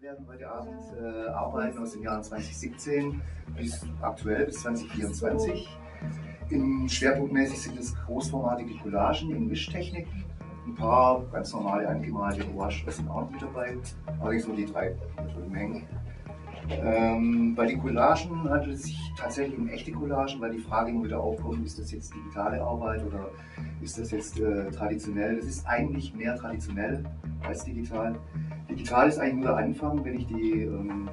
werden heute Abend äh, arbeiten aus den Jahren 2017 bis aktuell bis 2024. In, schwerpunktmäßig sind es großformatige Collagen in Wischtechnik. Ein paar ganz normale angemalte Gouache sind auch mit dabei, allerdings nur die drei Mengen. Ähm, bei den Collagen handelt es sich tatsächlich um echte Collagen, weil die Frage immer wieder aufkommt, ist das jetzt digitale Arbeit oder ist das jetzt äh, traditionell? Es ist eigentlich mehr traditionell als digital. Digital ist eigentlich nur der Anfang, wenn ich die ähm,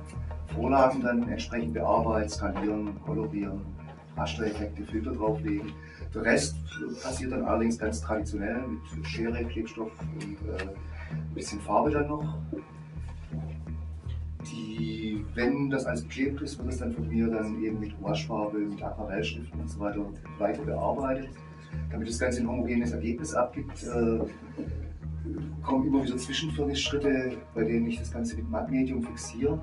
Vorlagen dann entsprechend bearbeite, skalieren, kolorieren, Rastereffekte, Filter drauflegen. Der Rest passiert dann allerdings ganz traditionell mit Schere, Klebstoff und äh, ein bisschen Farbe dann noch. Wenn das alles beklebt ist, wird es dann von mir dann eben mit Gouachefarbe, mit Aquarellschriften und so weiter weiter bearbeitet. Damit das Ganze ein homogenes Ergebnis abgibt, äh, kommen immer wieder Zwischenschritte, bei denen ich das Ganze mit Mattmedium fixiere,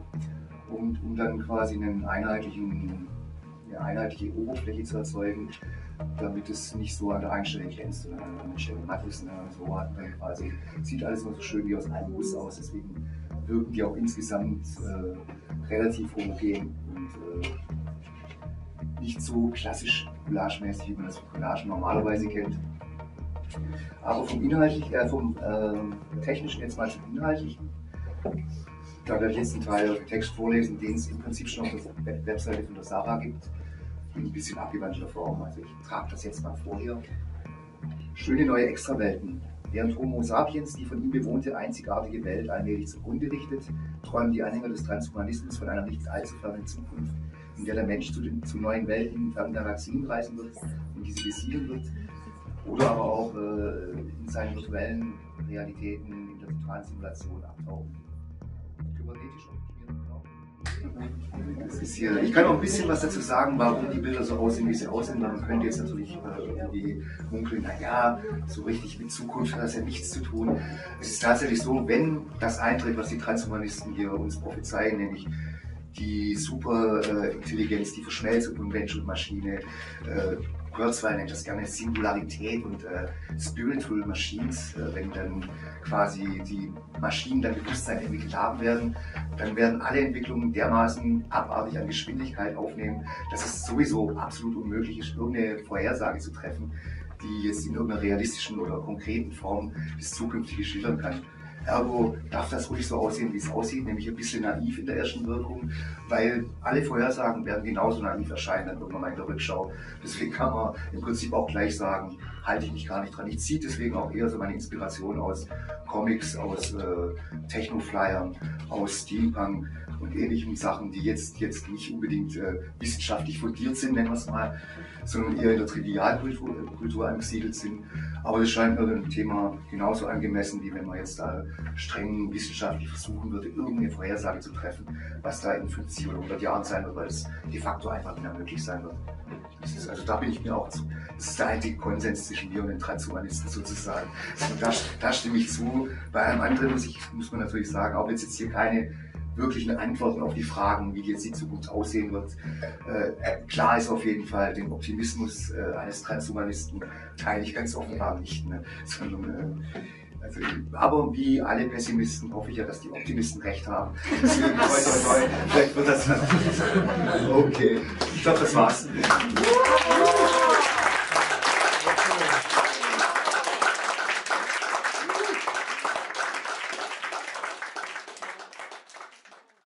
und, um dann quasi einen einheitlichen, eine einheitliche Oberfläche zu erzeugen, damit es nicht so an der einen Stelle glänzt und an der anderen Stelle matt ist. Ne? So hat man quasi, sieht alles immer so schön wie aus einem Guss aus, deswegen wirken die auch insgesamt äh, relativ homogen und äh, nicht so klassisch collagemäßig, wie man das von Collagen normalerweise kennt. Aber vom inhaltlichen, äh, vom äh, technischen jetzt mal zum inhaltlichen. Da werde ich jetzt einen Teil Text vorlesen, den es im Prinzip schon auf der Webseite von der Sarah gibt. In ein bisschen abgewandelter Form. Also ich trage das jetzt mal vor hier. Schöne neue Extrawelten. Während Homo sapiens die von ihm bewohnte einzigartige Welt allmählich zugrunde richtet, träumen die Anhänger des Transhumanismus von einer nicht allzu fernen Zukunft, in der der Mensch zu, den, zu neuen Welten in fernen Galaxien reisen wird und diese besiedeln wird, oder aber auch äh, in seinen virtuellen Realitäten in der totalen Simulation abtauchen. Hier, ich kann auch ein bisschen was dazu sagen, warum die Bilder so aussehen, wie sie aussehen. Man könnte jetzt natürlich irgendwie munkeln, naja, so richtig mit Zukunft hat das ja nichts zu tun. Es ist tatsächlich so, wenn das eintritt, was die Transhumanisten hier uns prophezeien, nämlich die Superintelligenz, äh, die Verschmelzung von Mensch und Maschine, äh, Kurzweil nennt das gerne Singularität und äh, Spiritual Machines, äh, wenn dann quasi die Maschinen dann Bewusstsein entwickelt haben werden, dann werden alle Entwicklungen dermaßen abartig an Geschwindigkeit aufnehmen, dass es sowieso absolut unmöglich ist, irgendeine Vorhersage zu treffen, die jetzt in irgendeiner realistischen oder konkreten Form das Zukünftige schildern kann. Ergo darf das ruhig so aussehen, wie es aussieht, nämlich ein bisschen naiv in der ersten Wirkung, weil alle Vorhersagen werden genauso naiv erscheinen, dann irgendwann mal in der Rückschau. Deswegen kann man im Prinzip auch gleich sagen, halte ich mich gar nicht dran. Ich ziehe deswegen auch eher so meine Inspiration aus Comics, aus äh, Techno-Flyern, aus Steampunk und ähnlichen Sachen, die jetzt, jetzt nicht unbedingt äh, wissenschaftlich fundiert sind, nennen wir es mal, sondern eher in der Trivialkultur äh, Kultur angesiedelt sind. Aber das scheint mir dem Thema genauso angemessen, wie wenn man jetzt da streng wissenschaftlich versuchen würde, irgendeine Vorhersage zu treffen, was da in 50 oder 100 Jahren sein wird, weil es de facto einfach nicht mehr möglich sein wird. Ist, also da bin ich mir auch zu. Das ist der einzige Konsens zwischen mir und den Transhumanisten sozusagen. Also da, da stimme ich zu. Bei allem anderen muss, ich, muss man natürlich sagen, auch wenn es jetzt hier keine wirklichen Antworten auf die Fragen, wie jetzt die Zukunft aussehen wird. Äh, klar ist auf jeden Fall, den Optimismus äh, eines Transhumanisten teile ich ganz offenbar nicht. Ne? Sondern, äh, also, aber wie alle Pessimisten hoffe ich ja, dass die Optimisten recht haben. Deswegen, toi, toi, toi, vielleicht wird das dann. Okay, ich glaube, das war's.